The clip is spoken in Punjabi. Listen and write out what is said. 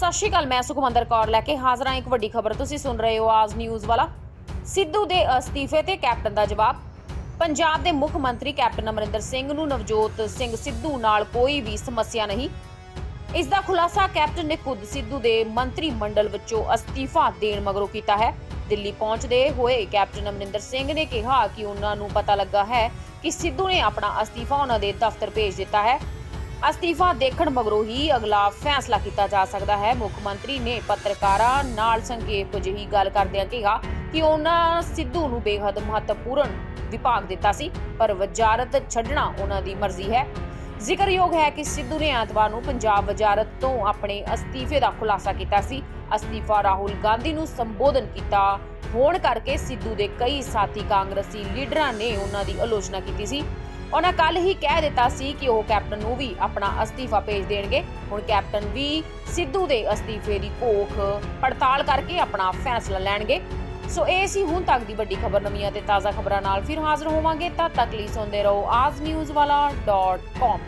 ਸਤਿ ਸ਼੍ਰੀ ਅਕਾਲ, ਮੈਂ ਸੁਖਮੰਦਰ ਕੌਰ ਲੈ ਕੇ ਹਾਜ਼ਰ ਹਾਂ ਇੱਕ ਵੱਡੀ ਖਬਰ। ਤੁਸੀਂ ਸੁਣ ਰਹੇ ਹੋ ਆਜ ਨਿਊਜ਼ ਵਾਲਾ। ਸਿੱਧੂ ਦੇ ਅਸਤੀਫੇ ਤੇ ਕੈਪਟਨ ਦਾ ਜਵਾਬ। ਪੰਜਾਬ ਦੇ ਮੁੱਖ ਮੰਤਰੀ ਕੈਪਟਨ ਅਮਰਿੰਦਰ ਸਿੰਘ ਨੂੰ ਨਵਜੋਤ ਸਿੰਘ ਸਿੱਧੂ ਨਾਲ ਕੋਈ ਵੀ ਸਮੱਸਿਆ ਨਹੀਂ। ਇਸ ਦਾ ਖੁਲਾਸਾ ਕੈਪਟਨ ਨੇ ਖੁਦ ਸਿੱਧੂ ਦੇ ਮੰਤਰੀ ਮੰਡਲ ਵਿੱਚੋਂ ਅਸਤੀਫਾ ਦੇਣ ਮਗਰੋਂ ਕੀਤਾ ਹੈ। ਦਿੱਲੀ ਪਹੁੰਚਦੇ ਹੋਏ ਕੈਪਟਨ ਅਮਰਿੰਦਰ ਸਿੰਘ ਨੇ ਕਿਹਾ ਕਿ ਉਹਨਾਂ ਨੂੰ ਪਤਾ ਲੱਗਾ ਹੈ ਕਿ ਸਿੱਧੂ ਨੇ ਆਪਣਾ ਅਸਤੀਫਾ ਉਹਨਾਂ ਦੇ ਦਫ਼ਤਰ ਭੇਜ ਦਿੱਤਾ ਹੈ। ਅਸਤੀਫਾ ਦੇਖਣ ਮਗਰੋਂ ਹੀ ਅਗਲਾ ਫੈਸਲਾ ਕੀਤਾ ਜਾ ਸਕਦਾ ਹੈ। ਮੁੱਖ ਮੰਤਰੀ ਨੇ ਪੱਤਰਕਾਰਾਂ ਨਾਲ ਸੰਖੇਪ ਜਿਹੀ ਗੱਲ ਕਰਦਿਆਂ ਕਿਹਾ ਕਿ ਉਹਨਾਂ ਸਿੱਧੂ ਨੂੰ ਬੇਹੱਦ ਮਹੱਤਵਪੂਰਨ ਵਿਭਾਗ ਦਿੱਤਾ ਸੀ, ਪਰ ਵਜ਼ਾਰਤ ਛੱਡਣਾ ਉਹਨਾਂ ਦੀ ਮਰਜ਼ੀ ਹੈ। ਜ਼ਿਕਰਯੋਗ ਹੈ ਕਿ ਸਿੱਧੂ ਨੇ ਐਤਵਾਰ ਨੂੰ ਪੰਜਾਬ ਵਜ਼ਾਰਤ ਤੋਂ ਆਪਣੇ ਅਸਤੀਫੇ ਦਾ ਖੁਲਾਸਾ ਕੀਤਾ ਸੀ। ਅਸਤੀਫਾ ਰਾਹੁਲ ਗਾਂਧੀ ਨੂੰ ਸੰਬੋਧਨ ਕੀਤਾ ਹੋਣ ਕਰਕੇ ਸਿੱਧੂ ਦੇ ਕਈ ਸਾਥੀ ਕਾਂਗਰਸੀ ਲੀਡਰਾਂ ਨੇ ਉਹਨਾਂ ਦੀ ਆਲੋਚਨਾ ਕੀਤੀ ਸੀ। ਉਹਨਾਂ ਕੱਲ ਹੀ ਕਹਿ ਦਿੱਤਾ ਸੀ ਕਿ ਉਹ ਕੈਪਟਨ ਨੂੰ ਵੀ ਆਪਣਾ ਅਸਤੀਫਾ ਭੇਜ ਦੇਣਗੇ। ਹੁਣ ਕੈਪਟਨ ਵੀ ਸਿੱਧੂ ਦੇ ਅਸਤੀਫੇ ਦੀ ਭੋਖ ਪੜਤਾਲ ਕਰਕੇ ਆਪਣਾ ਫੈਸਲਾ ਲੈਣਗੇ। ਸੋ ਇਹ ਸੀ ਹੁਣ ਤੱਕ ਦੀ ਵੱਡੀ ਖਬਰ ਨਵੀਆਂ ਤੇ ਤਾਜ਼ਾ ਖਬਰਾਂ ਨਾਲ। ਫਿਰ ਹਾਜ਼ਰ ਹੋਵਾਂਗੇ ਤਦ ਤੱਕ ਲਈ ਸੁਣਦੇ ਰਹੋ ਆਜ਼ ਨਿਊਜ਼ ਵਾਲਾ.com